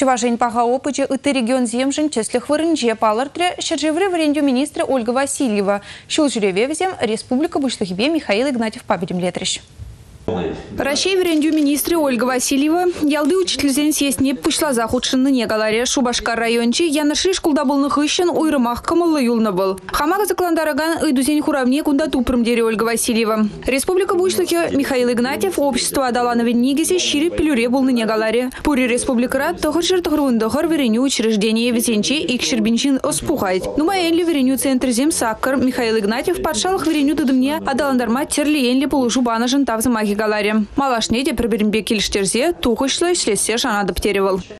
Чеважень пага опыджи ыты регион земжин теслих вырынже палыртре шаджевры варенью министра Ольга Васильева. Шул жюревевзем республика бушлыхибе Михаил Игнатьев пабедем летрищ. Рашей верендю министрі Ольга Васильева ялды учительзен сесне пышла захудшынны негаларе Шубашкар райончи янышы шкулда болных ищен уйрымах кымыллы юлны был. Хамага закландараган ыдузен хуравне кунда тупрым дере Ольга Васильева. Республика бушлыхе Михаил Игнатьев общество адаланове нигесе щири пилюре болны негаларе. Пури республикара тохыр жыр тохыр вереню учреждение везенче икшербинчин оспухайт. Нума энли вереню центр зем саккар Михаил Игнатьев патшалых вереню дыдымне адаландарма терли энли полушу бана жын тавзы маги галаре. Малашнеде проберімбе келіштерзе туғышлы шлесе жанады птеревал.